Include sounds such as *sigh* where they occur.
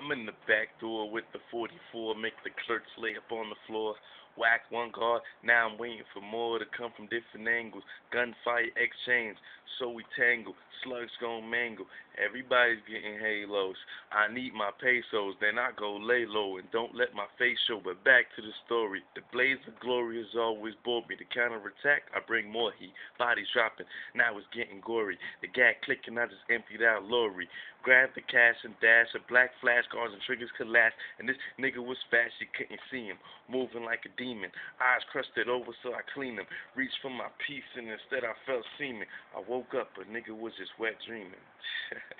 I'm in the back door with the 44, make the clerks lay up on the floor. Whack one guard, now I'm waiting for more to come from different angles. Gunfire exchange, so we tangle. Slugs gon' mangle. Everybody's getting halos. I need my pesos, then I go lay low and don't let my face show. But back to the story. The blaze of glory has always bored me. The counterattack, I bring more heat. Bodies dropping, now it's getting gory. The gag clicking, I just emptied out Lori. Grab the cash and dash. A black flash guards and triggers collapse. And this nigga was fast, you couldn't see him. Moving like a demon. Eyes crusted over, so I cleaned them. Reached for my piece, and instead I felt semen. I woke up, but nigga was just wet dreaming. *laughs*